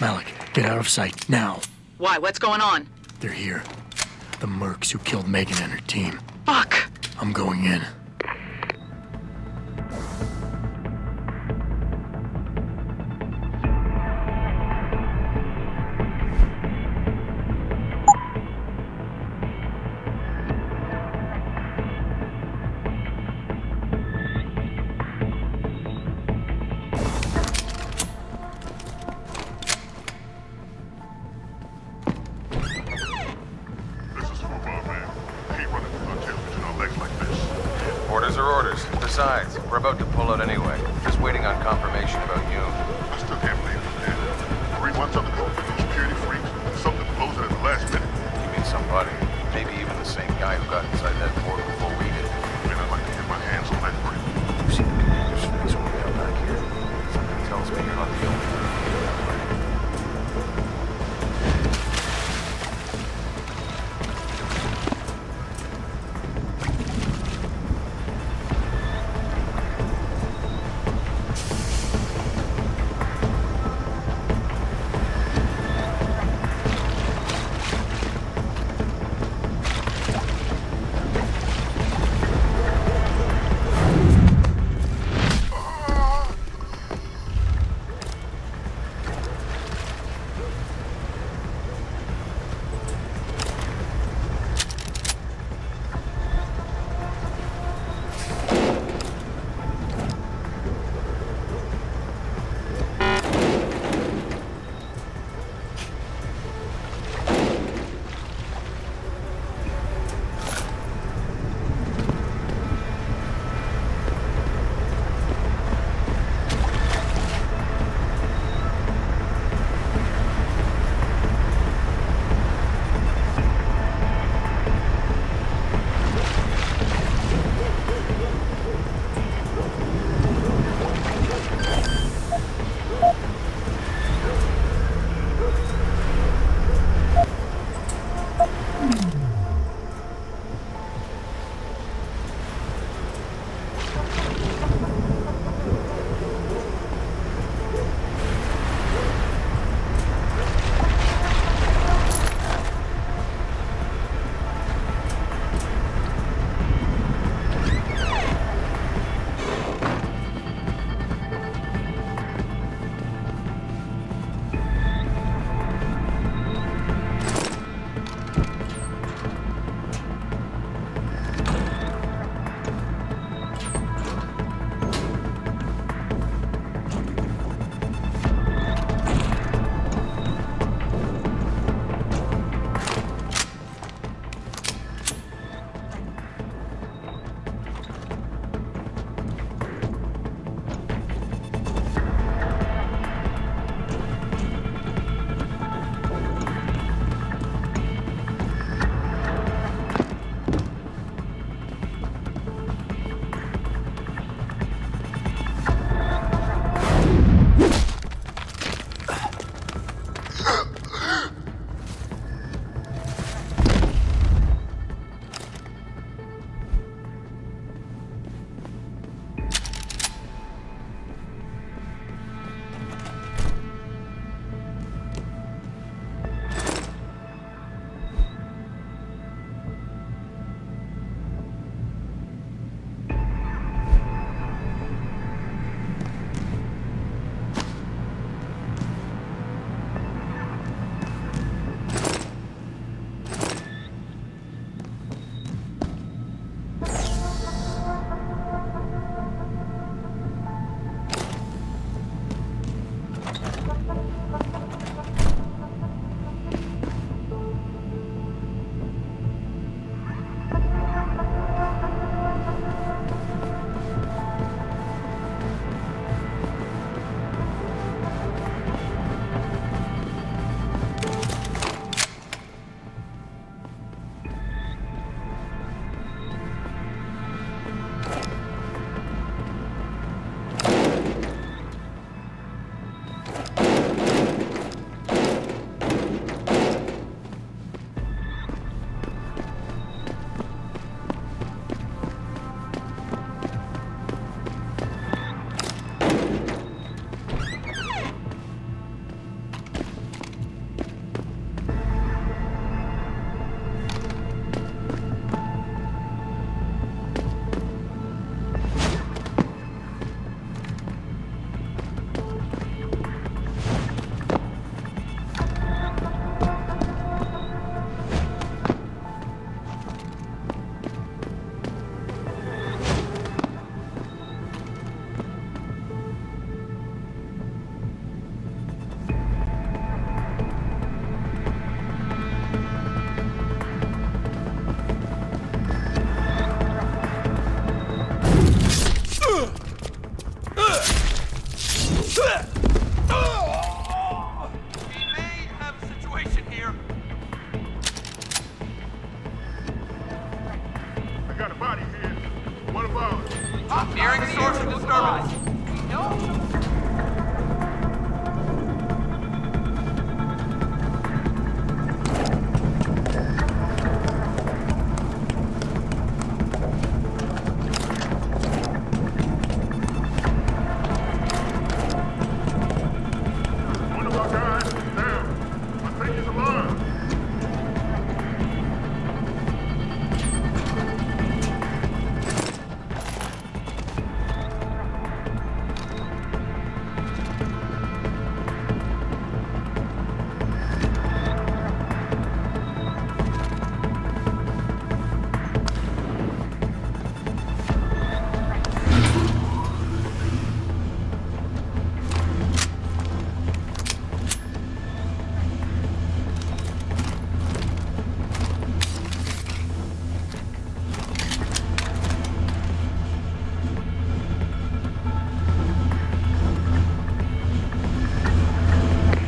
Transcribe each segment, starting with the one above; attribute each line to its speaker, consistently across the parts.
Speaker 1: Malik, get out of sight, now.
Speaker 2: Why? What's going on?
Speaker 1: They're here. The mercs who killed Megan and her team.
Speaker 2: Fuck!
Speaker 1: I'm going in.
Speaker 3: Besides, we're about to pull out anyway. Just waiting on confirmation about you.
Speaker 4: I still can't believe it, man. Three months undercover for those security freaks, and something blows it at the last minute.
Speaker 3: You mean somebody? Maybe even the same guy who got inside that
Speaker 2: Nearing source of disturbance.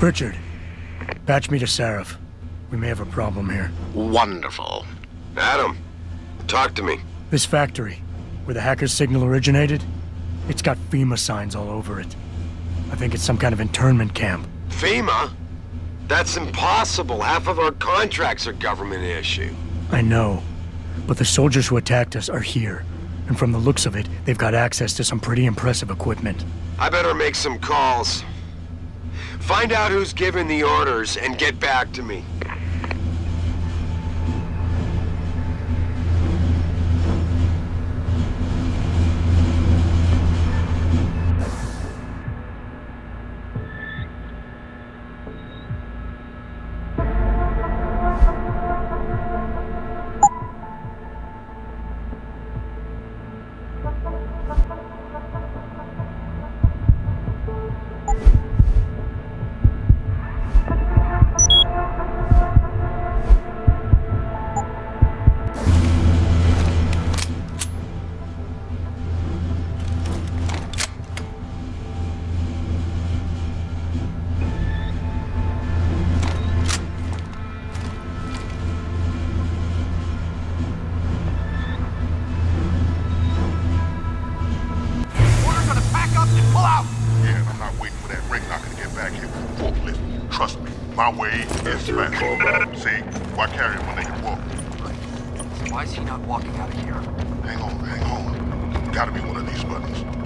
Speaker 1: Richard, patch me to Sarif. We may have a problem here.
Speaker 5: Wonderful. Adam, talk to me.
Speaker 1: This factory, where the hacker's signal originated, it's got FEMA signs all over it. I think it's some kind of internment camp.
Speaker 5: FEMA? That's impossible. Half of our contracts are government issue.
Speaker 1: I know, but the soldiers who attacked us are here. And from the looks of it, they've got access to some pretty impressive equipment.
Speaker 5: I better make some calls. Find out who's giving the orders and get back to me.
Speaker 4: Waiting for that ring knocker to get back here with a forklift. Trust me, my way is fast. See, why carry him when they can walk?
Speaker 2: Why is he not walking out of here?
Speaker 4: Hang on, hang on. Gotta be one of these buttons.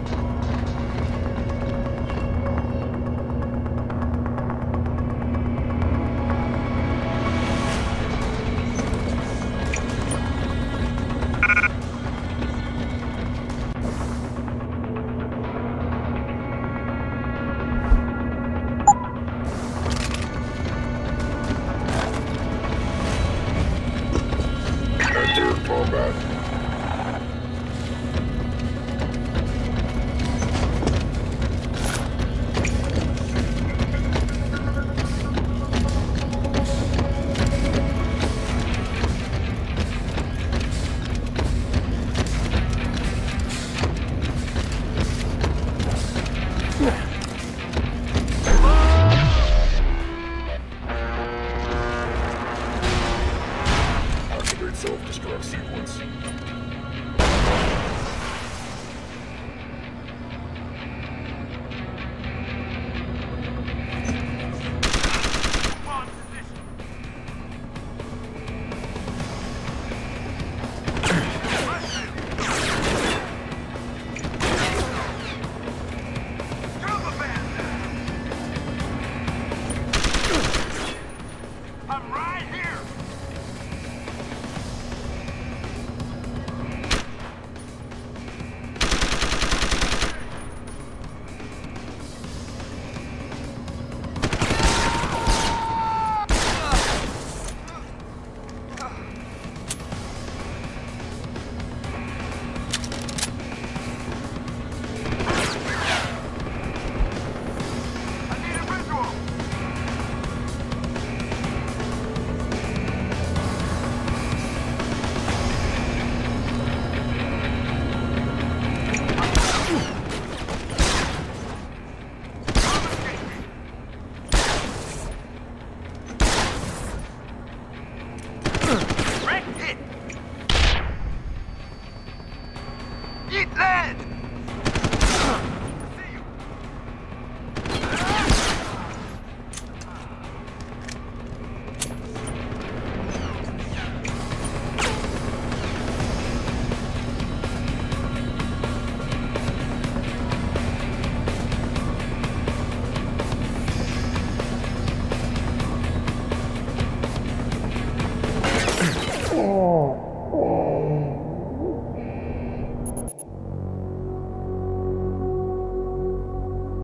Speaker 4: self-destruct sequence.